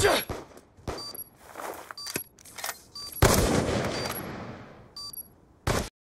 这。